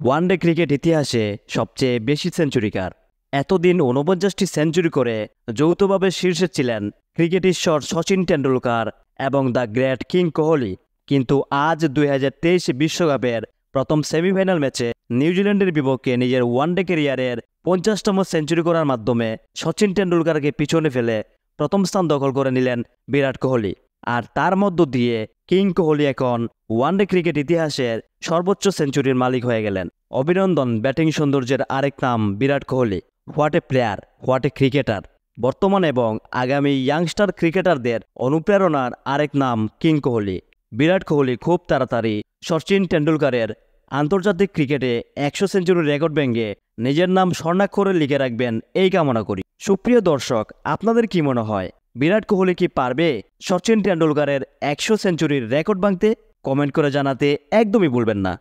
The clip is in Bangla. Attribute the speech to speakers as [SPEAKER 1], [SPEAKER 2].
[SPEAKER 1] ওয়ানডে ক্রিকেট ইতিহাসে সবচেয়ে বেশি সেঞ্চুরিকার। এতদিন ঊনপঞ্চাশটি সেঞ্চুরি করে যৌথভাবে শীর্ষে ছিলেন ক্রিকেট ঈশ্বর সচিন টেন্ডুলকার এবং দ্য গ্রেট কিং কোহলি। কিন্তু আজ দুই বিশ্বকাপের প্রথম সেমিফাইনাল ম্যাচে নিউজিল্যান্ডের বিপক্ষে নিজের ওয়ানডে ক্যারিয়ারের পঞ্চাশতম সেঞ্চুরি করার মাধ্যমে সচিন টেন্ডুলকারকে পিছনে ফেলে প্রথম স্থান দখল করে নিলেন বিরাট কোহলি। আর তার মধ্য দিয়ে কিং কোহলি এখন ওয়ানডে ক্রিকেট ইতিহাসের সর্বোচ্চ সেঞ্চুরির মালিক হয়ে গেলেন। অভিনন্দন ব্যাটিং সৌন্দর্যের আরেক নাম Virat Kohli. What a player, what a cricketer. বর্তমান এবং আগামী ইয়াংস্টার ক্রিকেটারদের অনুপ্রেরণার আরেক নাম কিং কোহলি। বিরাট কোহলি খুব তাড়াতাড়ি সচিন টেন্ডুলকারের আন্তর্জাতিক ক্রিকেটে একশো সেঞ্চুরি রেকর্ড ভেঙে নিজের নাম স্বর্ণাক্ষরে লিখে রাখবেন এই কামনা করি। সুপ্রিয় দর্শক, আপনাদের কি মনে হয়? বিরাট কোহলি কি পারবে? সচিন টেন্ডুলকারের একশো সেঞ্চুরির রেকর্ড ভাঙতে কমেন্ট করে জানাতে একদমই ভুলবেন না।